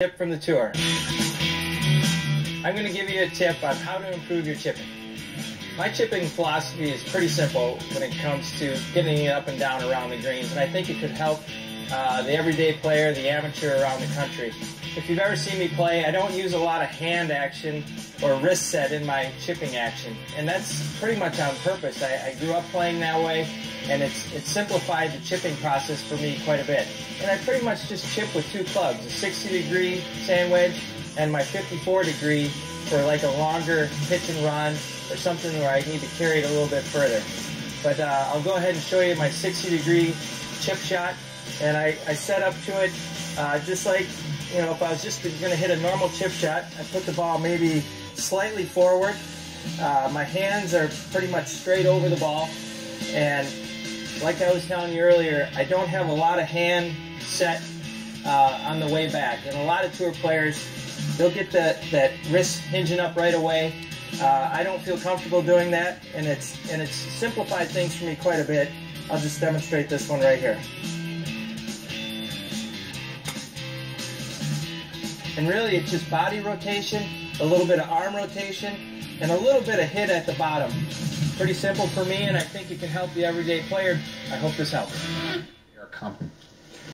Tip from the tour. I'm going to give you a tip on how to improve your chipping. My chipping philosophy is pretty simple when it comes to getting it up and down around the greens, and I think it could help uh, the everyday player, the amateur around the country. If you've ever seen me play, I don't use a lot of hand action or wrist set in my chipping action, and that's pretty much on purpose. I, I grew up playing that way, and it's it's simplified the chipping process for me quite a bit. And I pretty much just chip with two clubs, a 60 degree sand wedge and my 54 degree for like a longer pitch and run or something where I need to carry it a little bit further. But uh, I'll go ahead and show you my 60 degree chip shot and I, I set up to it uh, just like, you know, if I was just going to hit a normal chip shot, I put the ball maybe slightly forward. Uh, my hands are pretty much straight over the ball. And like I was telling you earlier, I don't have a lot of hand set uh, on the way back. And a lot of tour players, they'll get the, that wrist hinging up right away. Uh, I don't feel comfortable doing that, and it's and it's simplified things for me quite a bit. I'll just demonstrate this one right here. And really, it's just body rotation, a little bit of arm rotation, and a little bit of hit at the bottom. Pretty simple for me, and I think it can help the everyday player. I hope this helps.